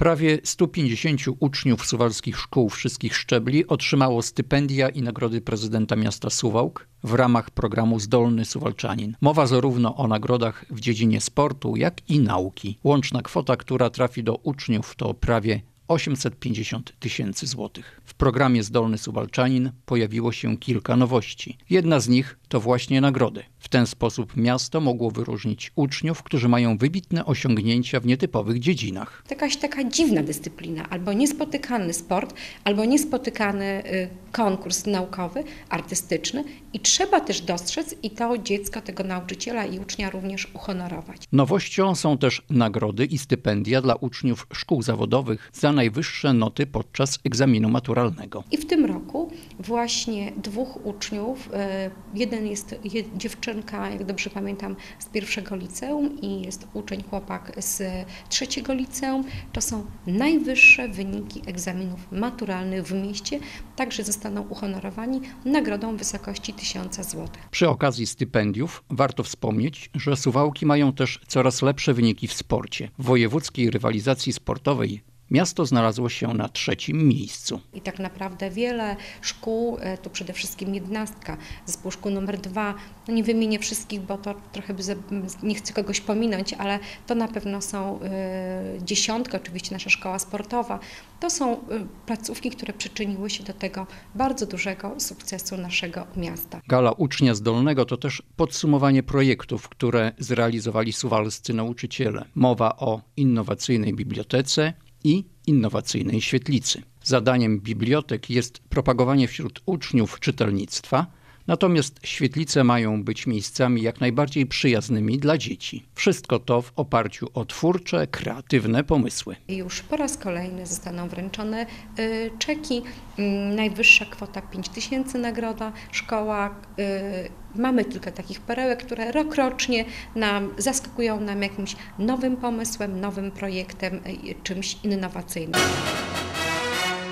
Prawie 150 uczniów suwalskich szkół wszystkich szczebli otrzymało stypendia i nagrody prezydenta miasta Suwałk w ramach programu Zdolny Suwalczanin. Mowa zarówno o nagrodach w dziedzinie sportu, jak i nauki. Łączna kwota, która trafi do uczniów to prawie 850 tysięcy złotych. W programie Zdolny Suwalczanin pojawiło się kilka nowości. Jedna z nich to właśnie nagrody. W ten sposób miasto mogło wyróżnić uczniów, którzy mają wybitne osiągnięcia w nietypowych dziedzinach. Jakaś taka dziwna dyscyplina, albo niespotykany sport, albo niespotykany y, konkurs naukowy, artystyczny i trzeba też dostrzec i to dziecko, tego nauczyciela i ucznia również uhonorować. Nowością są też nagrody i stypendia dla uczniów szkół zawodowych za najwyższe noty podczas egzaminu maturalnego. I w tym roku właśnie dwóch uczniów, y, jeden jest dziewczynka, jak dobrze pamiętam, z pierwszego liceum i jest uczeń chłopak z trzeciego liceum. To są najwyższe wyniki egzaminów maturalnych w mieście, także zostaną uhonorowani nagrodą wysokości 1000 zł. Przy okazji stypendiów warto wspomnieć, że Suwałki mają też coraz lepsze wyniki w sporcie. W wojewódzkiej rywalizacji sportowej miasto znalazło się na trzecim miejscu. I tak naprawdę wiele szkół, e, to przede wszystkim jednastka, zespół szkół numer dwa, no nie wymienię wszystkich, bo to trochę by, nie chcę kogoś pominąć, ale to na pewno są y, dziesiątka, oczywiście nasza szkoła sportowa, to są y, placówki, które przyczyniły się do tego bardzo dużego sukcesu naszego miasta. Gala Ucznia Zdolnego to też podsumowanie projektów, które zrealizowali suwalscy nauczyciele. Mowa o innowacyjnej bibliotece, i innowacyjnej świetlicy. Zadaniem bibliotek jest propagowanie wśród uczniów czytelnictwa, natomiast świetlice mają być miejscami jak najbardziej przyjaznymi dla dzieci. Wszystko to w oparciu o twórcze, kreatywne pomysły. Już po raz kolejny zostaną wręczone y, czeki. Mm, najwyższa kwota 5000 nagroda. Szkoła y, mamy kilka takich perełek, które rokrocznie nam zaskakują nam jakimś nowym pomysłem, nowym projektem, y, czymś innowacyjnym.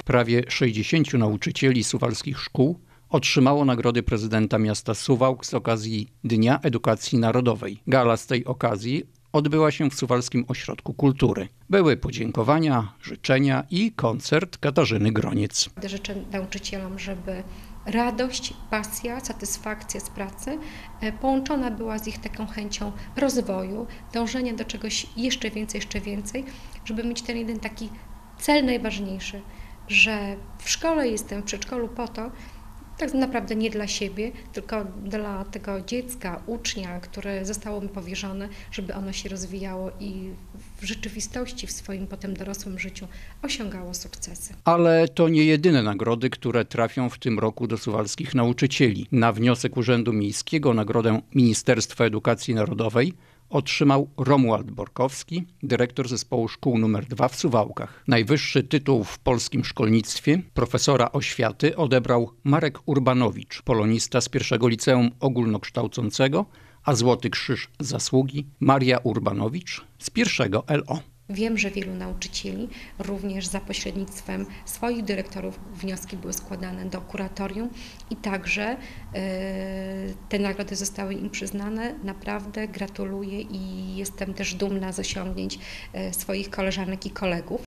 Prawie 60 nauczycieli suwalskich szkół otrzymało nagrody prezydenta miasta Suwałk z okazji Dnia Edukacji Narodowej. Gala z tej okazji odbyła się w Suwalskim Ośrodku Kultury. Były podziękowania, życzenia i koncert Katarzyny Groniec. Życzę nauczycielom, żeby radość, pasja, satysfakcja z pracy e, połączona była z ich taką chęcią rozwoju, dążenia do czegoś jeszcze więcej, jeszcze więcej, żeby mieć ten jeden taki cel najważniejszy, że w szkole jestem, w przedszkolu po to, tak naprawdę nie dla siebie, tylko dla tego dziecka, ucznia, które zostało mi powierzone, żeby ono się rozwijało i w rzeczywistości, w swoim potem dorosłym życiu osiągało sukcesy. Ale to nie jedyne nagrody, które trafią w tym roku do suwalskich nauczycieli. Na wniosek Urzędu Miejskiego nagrodę Ministerstwa Edukacji Narodowej otrzymał Romuald Borkowski, dyrektor zespołu szkół nr 2 w Suwałkach. Najwyższy tytuł w polskim szkolnictwie profesora oświaty odebrał Marek Urbanowicz, polonista z pierwszego liceum ogólnokształcącego, a Złoty Krzyż Zasługi Maria Urbanowicz z pierwszego LO. Wiem, że wielu nauczycieli również za pośrednictwem swoich dyrektorów wnioski były składane do kuratorium i także e, te nagrody zostały im przyznane. Naprawdę gratuluję i jestem też dumna z osiągnięć e, swoich koleżanek i kolegów.